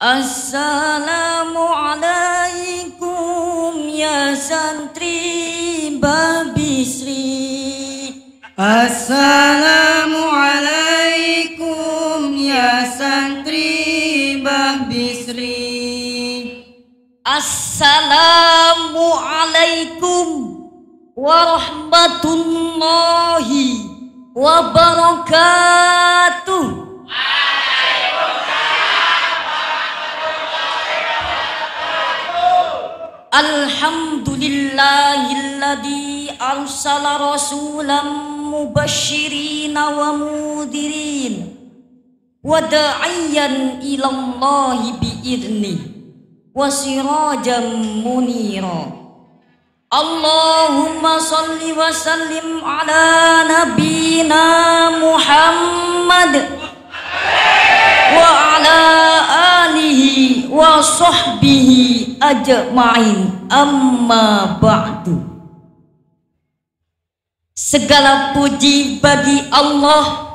Assalamualaikum ya santri Babisri Assalamualaikum ya santri Babisri Assalamualaikum warahmatullahi wabarakatuh Alhamdulillahilladzi arsala rasulam mubashirina wa mudirin wa da'iyan ilallahi bi'idni wa sirajan munira. Allahumma salli wa sallim ala nabina Muhammad wa sahbihi ajma'in. Amma ba'du. Segala puji bagi Allah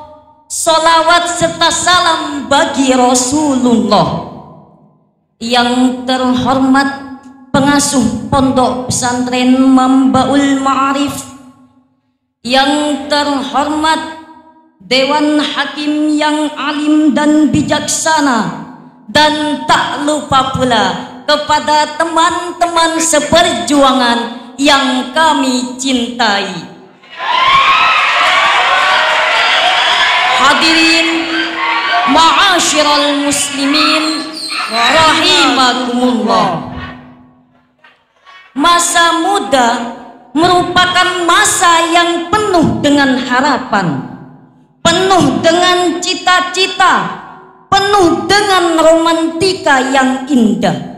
Salawat serta salam bagi Rasulullah. Yang terhormat pengasuh pondok pesantren Mambaul Ma'arif Yang terhormat Dewan Hakim yang alim dan bijaksana dan tak lupa pula kepada teman-teman seperjuangan yang kami cintai. Hadirin ma'asyiral muslimin rahimakumullah. Masa muda merupakan masa yang penuh dengan harapan penuh dengan cita-cita, penuh dengan romantika yang indah.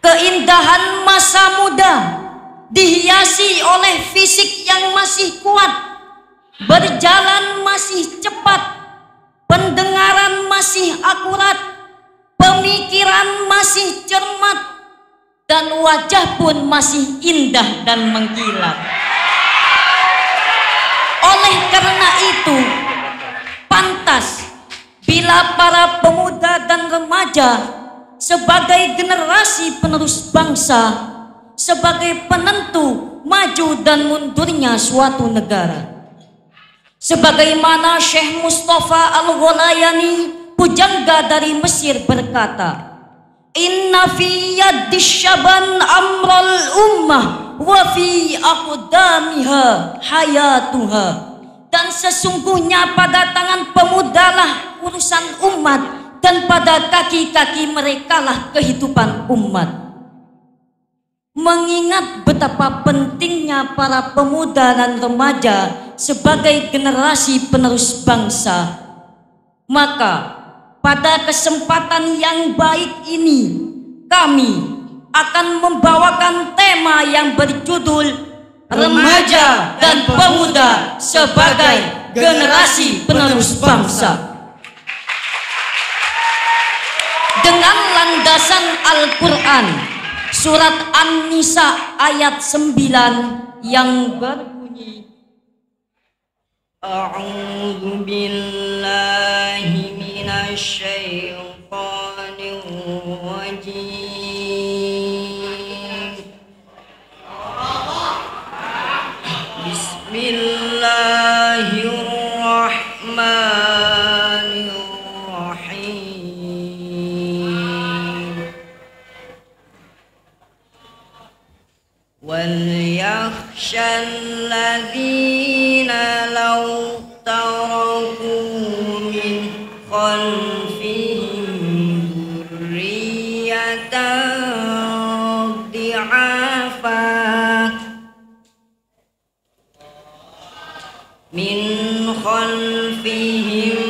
Keindahan masa muda dihiasi oleh fisik yang masih kuat, berjalan masih cepat, pendengaran masih akurat, pemikiran masih cermat, dan wajah pun masih indah dan mengkilat. Oleh karena itu, pantas bila para pemuda dan remaja sebagai generasi penerus bangsa, sebagai penentu maju dan mundurnya suatu negara. Sebagaimana Syekh Mustafa Al-Ghalayani, pujangga dari Mesir berkata, Inna fi yaddi syaban amral ummah wa fi aqdamiha hayatuha dan sesungguhnya pada tangan pemudalah urusan umat dan pada kaki-kaki merekalah kehidupan umat mengingat betapa pentingnya para pemuda dan remaja sebagai generasi penerus bangsa maka pada kesempatan yang baik ini kami akan membawakan tema yang berjudul Remaja dan Pemuda sebagai generasi penerus bangsa. Dengan landasan Al-Quran, surat An-Nisa ayat 9 yang berbunyi A'udzu billahi minasy الذين لو تركوا من خلفهم ذرية ضعافا من خلفهم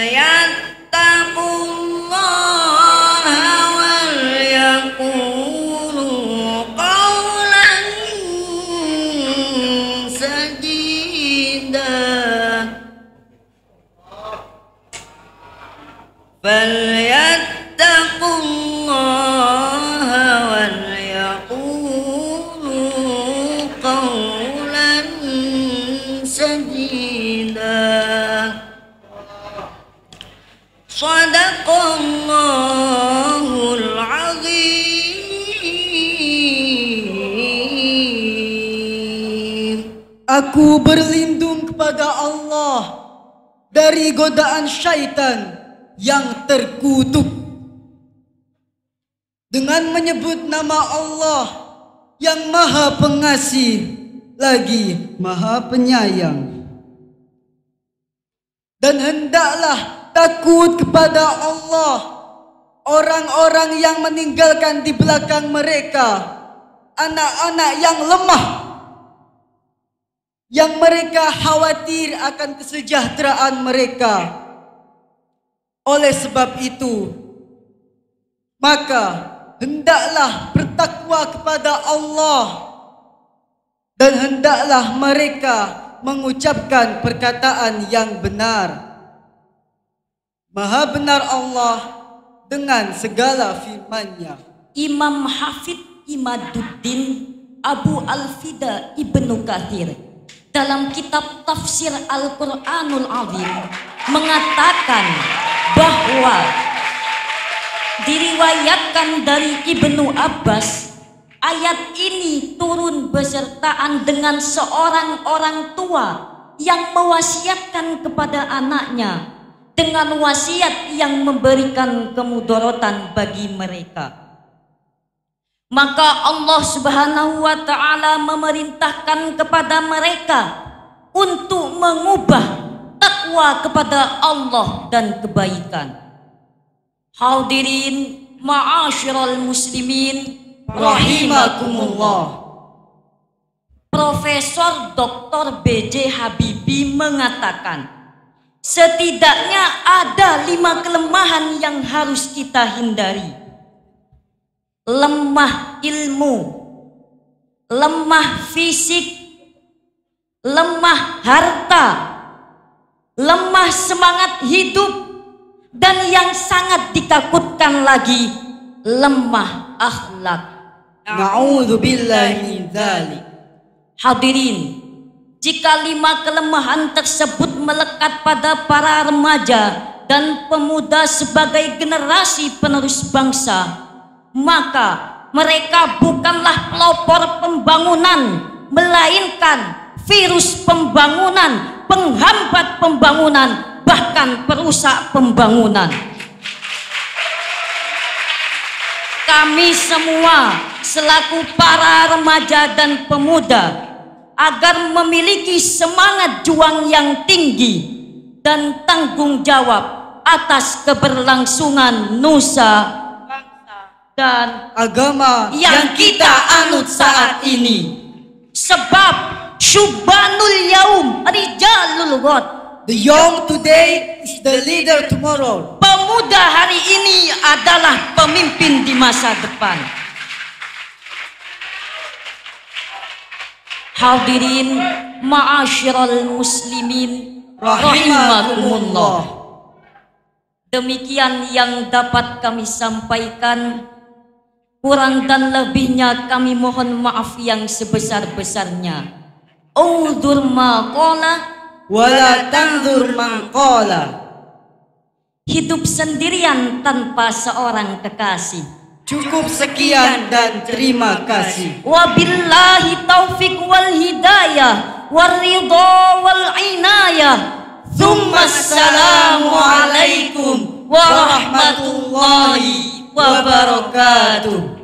فليتقوا الله وليقولوا قولا سديدا. صدق الله العظيم. Aku berlindung kepada Allah dari godaan syaitan. Yang terkutuk. Dengan menyebut nama Allah yang maha pengasih lagi maha penyayang. Dan hendaklah takut kepada Allah orang-orang yang meninggalkan di belakang mereka anak-anak yang lemah yang mereka khawatir akan kesejahteraan mereka. Oleh sebab itu, maka hendaklah bertakwa kepada Allah dan hendaklah mereka mengucapkan perkataan yang benar. Maha benar Allah dengan segala firman-Nya. Imam Hafid Imaduddin Abu Al-Fida Ibnu Kathir dalam kitab tafsir Al-Quranul Azim mengatakan bahwa diriwayatkan dari Ibnu Abbas ayat ini turun besertaan dengan seorang orang tua yang mewasiatkan kepada anaknya dengan wasiat yang memberikan kemudorotan bagi mereka. Maka Allah Subhanahu wa taala memerintahkan kepada mereka untuk mengubah takwa kepada Allah dan kebaikan. Hadirin ma'asyiral muslimin Rahimakumullah. Profesor Dr. B.J. Habibie mengatakan setidaknya ada lima kelemahan yang harus kita hindari lemah ilmu, lemah fisik, lemah harta, lemah semangat hidup, dan yang sangat ditakutkan lagi lemah akhlak. Na'udzubillahi. Hadirin, jika lima kelemahan tersebut melekat pada para remaja dan pemuda sebagai generasi penerus bangsa, maka mereka bukanlah pelopor pembangunan, melainkan virus pembangunan, penghambat pembangunan, bahkan perusak pembangunan. Kami semua selaku para remaja dan pemuda agar memiliki semangat juang yang tinggi dan tanggung jawab atas keberlangsungan nusa dan Agama yang kita anut saat ini. Sebab syubanul yaum rijalul ghad. The young today is the leader tomorrow. Pemuda hari ini adalah pemimpin di masa depan. Hadirin ma'asyiral muslimin rahimakumullah. Demikian yang dapat kami sampaikan. Kurang dan lebihnya kami mohon maaf yang sebesar-besarnya. Undur maqala Wala tanzur man qala. hidup sendirian tanpa seorang kekasih. Cukup sekian dan terima kasih. Wabillahi taufik wal hidayah wal ridha wal inayah. Thumma assalamu alaikum warahmatullahi wabarakatuh.